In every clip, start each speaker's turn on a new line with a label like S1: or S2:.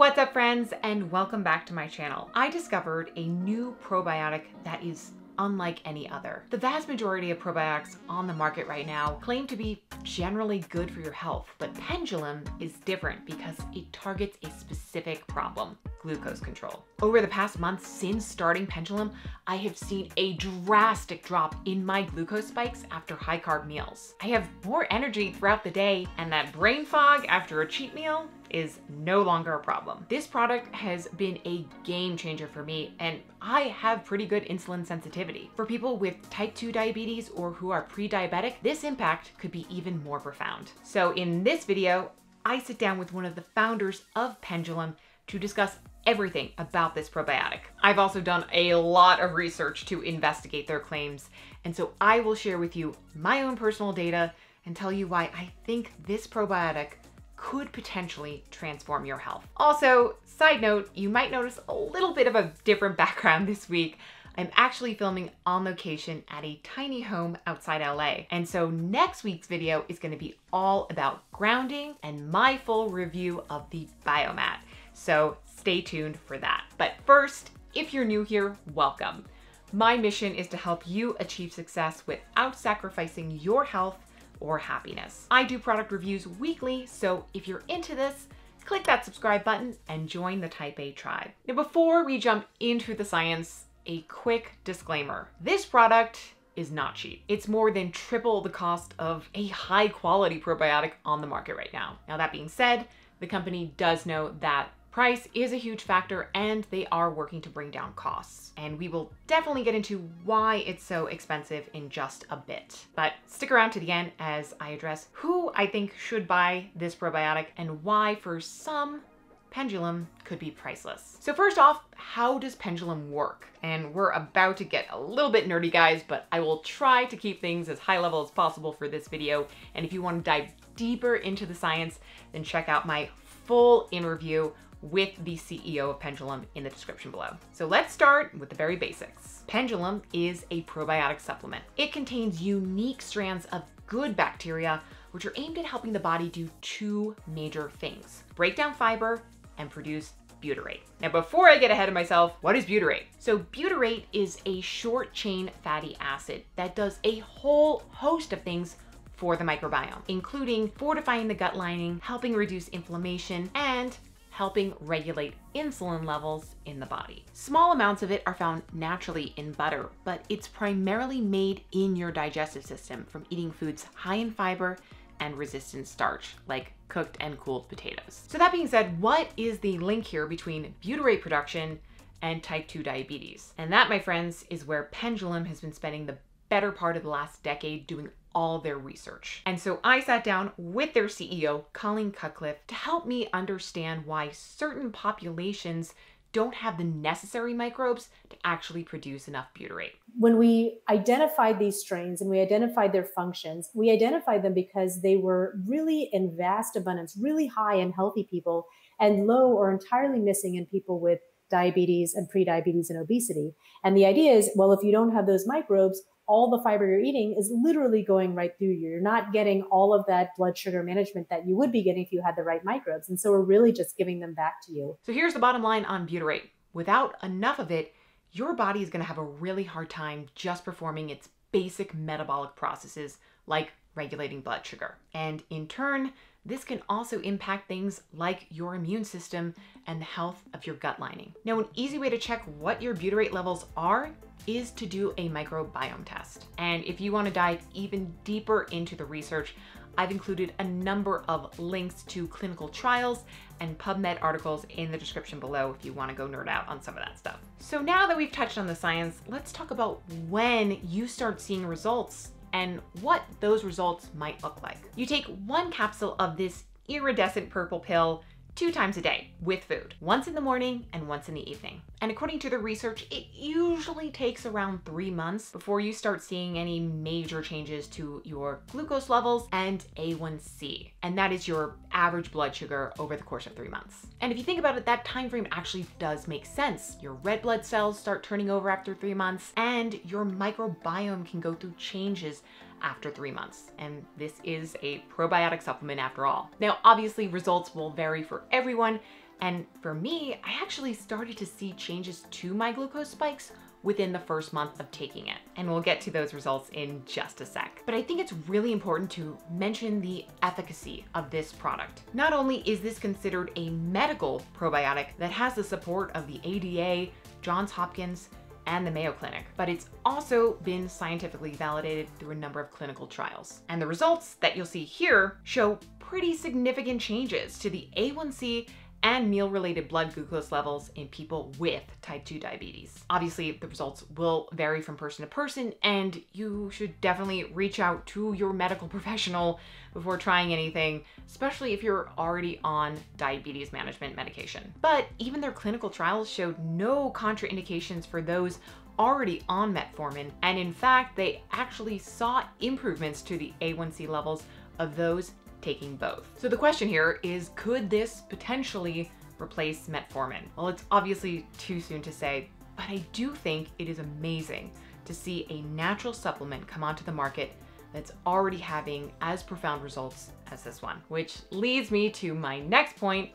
S1: What's up friends and welcome back to my channel. I discovered a new probiotic that is unlike any other. The vast majority of probiotics on the market right now claim to be generally good for your health, but Pendulum is different because it targets a specific problem, glucose control. Over the past month since starting Pendulum, I have seen a drastic drop in my glucose spikes after high carb meals. I have more energy throughout the day and that brain fog after a cheat meal is no longer a problem. This product has been a game changer for me and I have pretty good insulin sensitivity. For people with type 2 diabetes or who are pre-diabetic, this impact could be even more profound. So in this video, I sit down with one of the founders of Pendulum to discuss everything about this probiotic. I've also done a lot of research to investigate their claims, and so I will share with you my own personal data and tell you why I think this probiotic could potentially transform your health. Also, side note, you might notice a little bit of a different background this week. I'm actually filming on location at a tiny home outside LA. And so next week's video is gonna be all about grounding and my full review of the Biomat. So stay tuned for that. But first, if you're new here, welcome. My mission is to help you achieve success without sacrificing your health or happiness. I do product reviews weekly, so if you're into this, click that subscribe button and join the Type A tribe. Now, before we jump into the science, a quick disclaimer. This product is not cheap. It's more than triple the cost of a high quality probiotic on the market right now. Now, that being said, the company does know that Price is a huge factor and they are working to bring down costs. And we will definitely get into why it's so expensive in just a bit. But stick around to the end as I address who I think should buy this probiotic and why for some Pendulum could be priceless. So first off, how does Pendulum work? And we're about to get a little bit nerdy guys, but I will try to keep things as high level as possible for this video. And if you want to dive deeper into the science, then check out my full interview with the CEO of Pendulum in the description below. So let's start with the very basics. Pendulum is a probiotic supplement. It contains unique strands of good bacteria, which are aimed at helping the body do two major things, break down fiber and produce butyrate. Now, before I get ahead of myself, what is butyrate? So butyrate is a short chain fatty acid that does a whole host of things for the microbiome, including fortifying the gut lining, helping reduce inflammation, and helping regulate insulin levels in the body. Small amounts of it are found naturally in butter, but it's primarily made in your digestive system from eating foods high in fiber and resistant starch, like cooked and cooled potatoes. So that being said, what is the link here between butyrate production and type 2 diabetes? And that, my friends, is where Pendulum has been spending the better part of the last decade doing all their research. And so I sat down with their CEO, Colleen Cutcliffe, to help me understand why certain populations don't have the necessary microbes to actually produce enough butyrate.
S2: When we identified these strains and we identified their functions, we identified them because they were really in vast abundance, really high in healthy people, and low or entirely missing in people with diabetes and prediabetes and obesity. And the idea is, well, if you don't have those microbes, all the fiber you're eating is literally going right through you. You're not getting all of that blood sugar management that you would be getting if you had the right microbes. And so we're really just giving them back to you.
S1: So here's the bottom line on butyrate. Without enough of it, your body is going to have a really hard time just performing its basic metabolic processes like regulating blood sugar. And in turn, this can also impact things like your immune system and the health of your gut lining. Now, an easy way to check what your butyrate levels are is to do a microbiome test. And if you want to dive even deeper into the research, I've included a number of links to clinical trials and PubMed articles in the description below if you want to go nerd out on some of that stuff. So now that we've touched on the science, let's talk about when you start seeing results and what those results might look like. You take one capsule of this iridescent purple pill two times a day with food, once in the morning and once in the evening. And according to the research, it usually takes around three months before you start seeing any major changes to your glucose levels and A1C. And that is your average blood sugar over the course of three months. And if you think about it, that time frame actually does make sense. Your red blood cells start turning over after three months and your microbiome can go through changes after three months. And this is a probiotic supplement after all. Now, obviously results will vary for everyone, And for me, I actually started to see changes to my glucose spikes within the first month of taking it. And we'll get to those results in just a sec. But I think it's really important to mention the efficacy of this product. Not only is this considered a medical probiotic that has the support of the ADA, Johns Hopkins, and the Mayo Clinic, but it's also been scientifically validated through a number of clinical trials. And the results that you'll see here show pretty significant changes to the A1C and meal related blood glucose levels in people with type 2 diabetes. Obviously, the results will vary from person to person, and you should definitely reach out to your medical professional before trying anything, especially if you're already on diabetes management medication. But even their clinical trials showed no contraindications for those already on metformin, and in fact, they actually saw improvements to the A1C levels of those taking both. So the question here is could this potentially replace metformin? Well, it's obviously too soon to say, but I do think it is amazing to see a natural supplement come onto the market that's already having as profound results as this one, which leads me to my next point,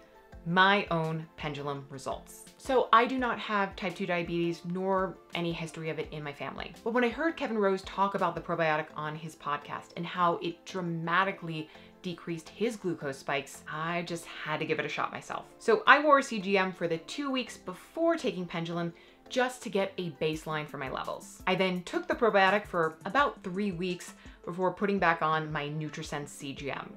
S1: my own pendulum results. So I do not have type 2 diabetes nor any history of it in my family. But when I heard Kevin Rose talk about the probiotic on his podcast and how it dramatically decreased his glucose spikes, I just had to give it a shot myself. So I wore a CGM for the two weeks before taking Pendulum just to get a baseline for my levels. I then took the probiotic for about three weeks before putting back on my NutriSense CGM.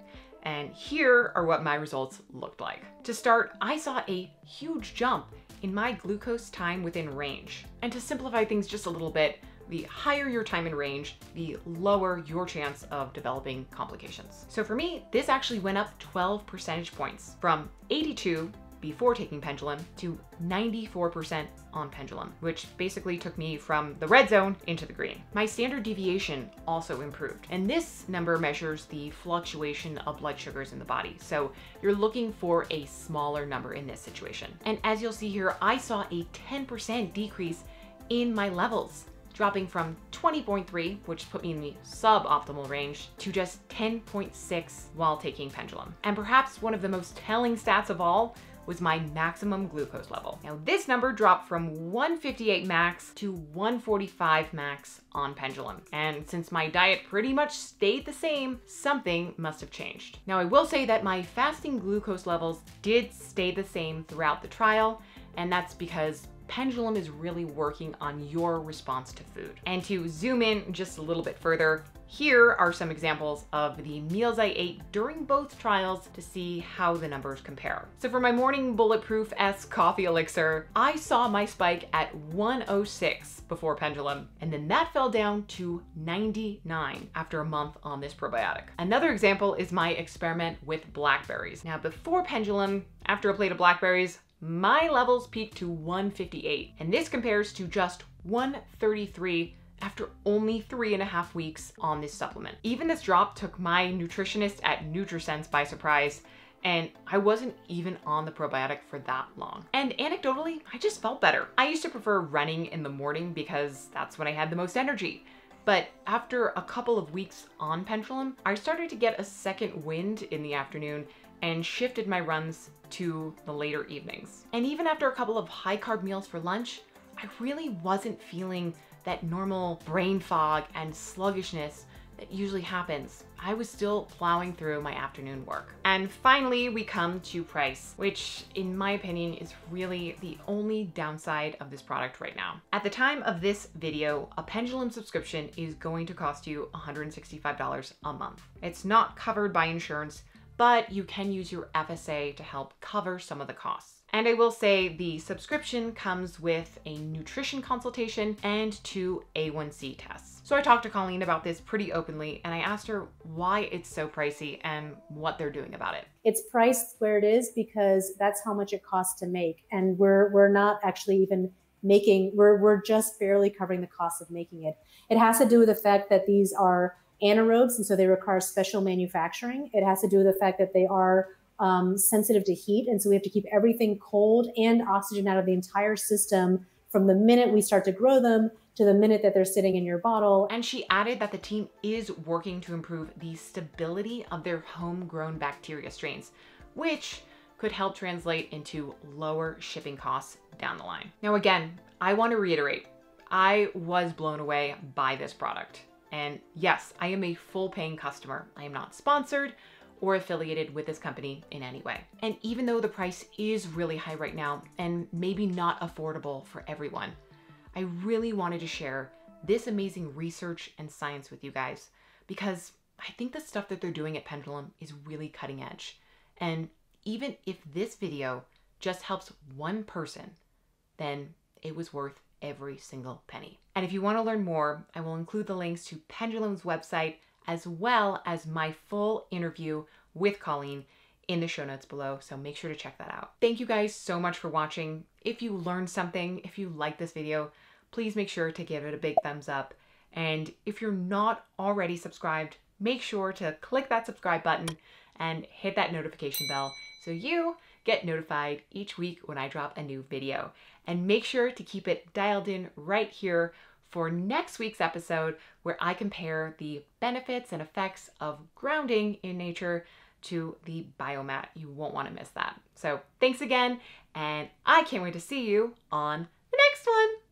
S1: And here are what my results looked like. To start, I saw a huge jump in my glucose time within range. And to simplify things just a little bit, the higher your time in range, the lower your chance of developing complications. So for me, this actually went up 12 percentage points from 82 before taking pendulum to 94% on pendulum, which basically took me from the red zone into the green. My standard deviation also improved, and this number measures the fluctuation of blood sugars in the body. So you're looking for a smaller number in this situation. And as you'll see here, I saw a 10% decrease in my levels dropping from 20.3, which put me in the suboptimal range, to just 10.6 while taking Pendulum. And perhaps one of the most telling stats of all was my maximum glucose level. Now this number dropped from 158 max to 145 max on Pendulum. And since my diet pretty much stayed the same, something must have changed. Now I will say that my fasting glucose levels did stay the same throughout the trial, and that's because Pendulum is really working on your response to food. And to zoom in just a little bit further, here are some examples of the meals I ate during both trials to see how the numbers compare. So for my morning Bulletproof S coffee elixir, I saw my spike at 106 before Pendulum, and then that fell down to 99 after a month on this probiotic. Another example is my experiment with blackberries. Now before Pendulum, after a plate of blackberries, my levels peaked to 158, and this compares to just 133 after only three and a half weeks on this supplement. Even this drop took my nutritionist at NutriSense by surprise, and I wasn't even on the probiotic for that long. And anecdotally, I just felt better. I used to prefer running in the morning because that's when I had the most energy. But after a couple of weeks on Pendulum, I started to get a second wind in the afternoon and shifted my runs to the later evenings. And even after a couple of high carb meals for lunch, I really wasn't feeling that normal brain fog and sluggishness that usually happens. I was still plowing through my afternoon work. And finally, we come to price, which in my opinion is really the only downside of this product right now. At the time of this video, a pendulum subscription is going to cost you $165 a month. It's not covered by insurance, but you can use your FSA to help cover some of the costs. And I will say the subscription comes with a nutrition consultation and two A1C tests. So I talked to Colleen about this pretty openly and I asked her why it's so pricey and what they're doing about it.
S2: It's priced where it is because that's how much it costs to make. And we're we're not actually even making we're we're just barely covering the cost of making it. It has to do with the fact that these are anaerobes, and so they require special manufacturing. It has to do with the fact that they are um, sensitive to heat, and so we have to keep everything cold and oxygen out of the entire system from the minute we start to grow them to the minute that they're sitting in your bottle.
S1: And she added that the team is working to improve the stability of their homegrown bacteria strains, which could help translate into lower shipping costs down the line. Now, again, I want to reiterate I was blown away by this product. And yes, I am a full paying customer. I am not sponsored or affiliated with this company in any way. And even though the price is really high right now and maybe not affordable for everyone, I really wanted to share this amazing research and science with you guys because I think the stuff that they're doing at Pendulum is really cutting edge. And even if this video just helps one person, then it was worth every single penny. And if you want to learn more, I will include the links to Pendulum's website as well as my full interview with Colleen in the show notes below, so make sure to check that out. Thank you guys so much for watching. If you learned something, if you like this video, please make sure to give it a big thumbs up. And if you're not already subscribed, make sure to click that subscribe button and hit that notification bell so you get notified each week when I drop a new video. And make sure to keep it dialed in right here for next week's episode where I compare the benefits and effects of grounding in nature to the biomat. You won't want to miss that. So thanks again, and I can't wait to see you on the next one.